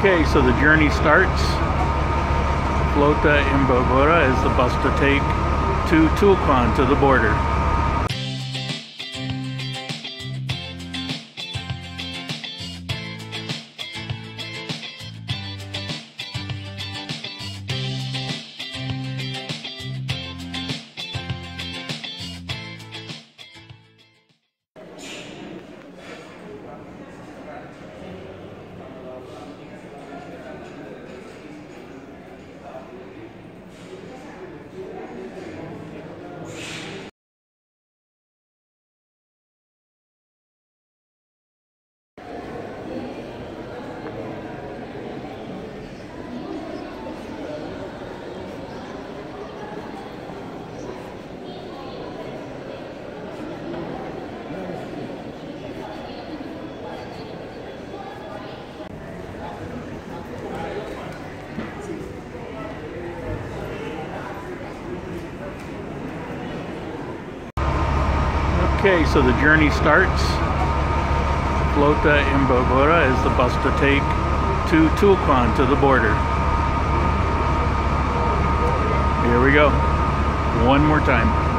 Okay, so the journey starts. Flota Imbabura is the bus to take to Tulcan to the border. Okay, so the journey starts. Flota Imbabura is the bus to take to Tulcan to the border. Here we go. One more time.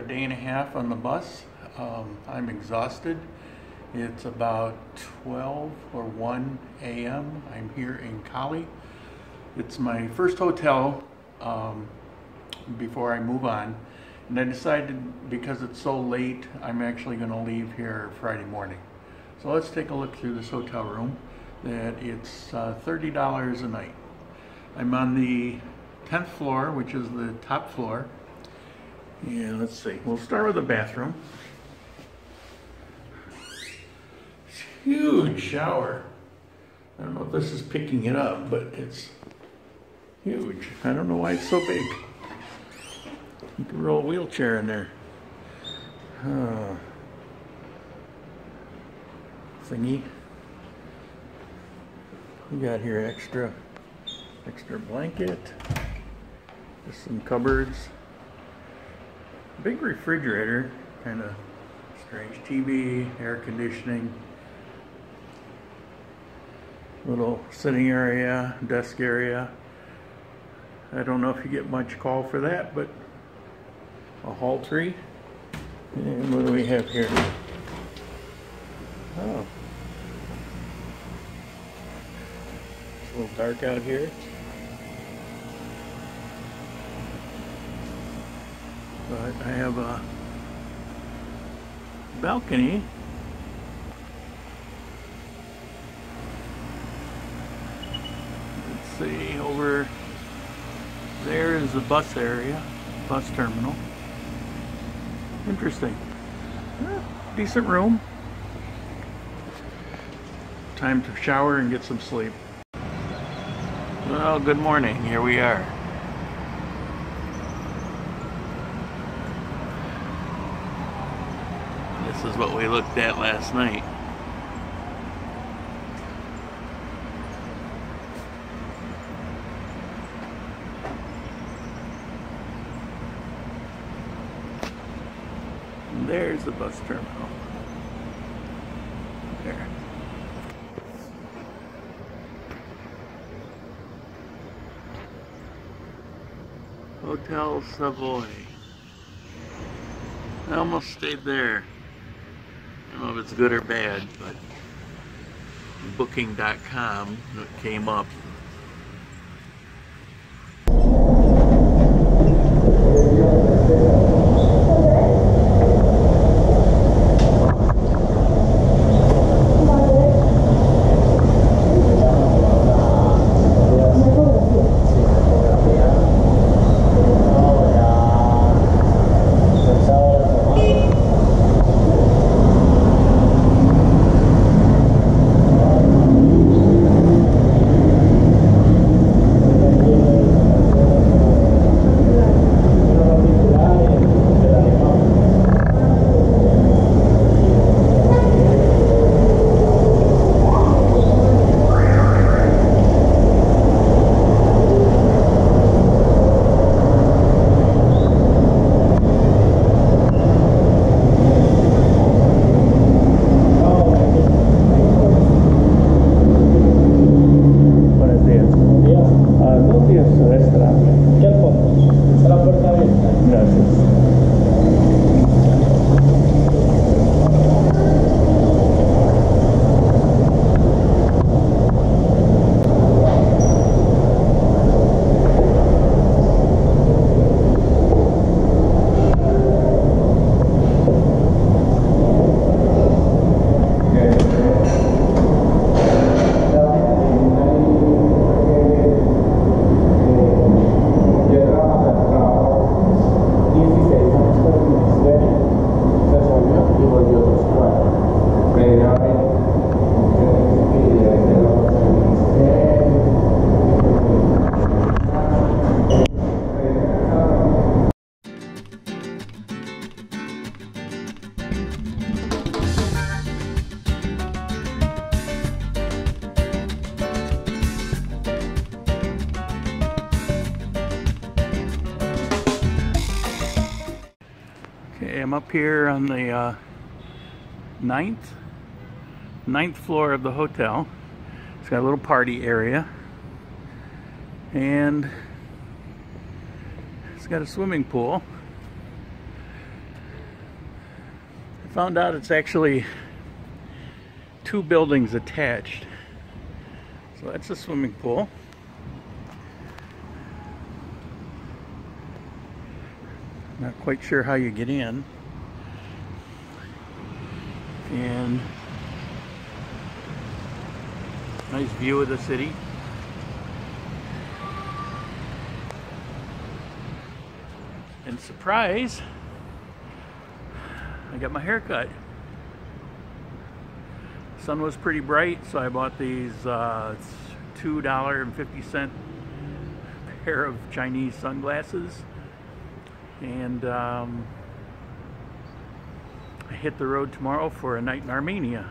A day and a half on the bus, um, I'm exhausted. It's about 12 or 1 a.m. I'm here in Cali. It's my first hotel um, before I move on. And I decided because it's so late, I'm actually going to leave here Friday morning. So let's take a look through this hotel room. That it's uh, $30 a night. I'm on the 10th floor, which is the top floor. Yeah, let's see. We'll start with the bathroom. Huge shower. I don't know if this is picking it up, but it's huge. I don't know why it's so big. You can roll a wheelchair in there. Uh, thingy. We got here extra, extra blanket. Just some cupboards. Big refrigerator, kind of strange TV, air conditioning. Little sitting area, desk area. I don't know if you get much call for that, but a hall tree. And what do we have here? Oh. It's a little dark out here. But I have a balcony. Let's see, over there is the bus area, bus terminal. Interesting. Eh, decent room. Time to shower and get some sleep. Well, good morning. Here we are. This is what we looked at last night. And there's the bus terminal. There. Hotel Savoy. I almost stayed there. Don't know if it's good or bad, but booking.com came up am up here on the uh, ninth, ninth floor of the hotel. It's got a little party area. And it's got a swimming pool. I found out it's actually two buildings attached. So that's a swimming pool. Not quite sure how you get in. And nice view of the city. And surprise, I got my hair cut. Sun was pretty bright, so I bought these uh, two dollar and fifty cent pair of Chinese sunglasses, and um, I hit the road tomorrow for a night in Armenia.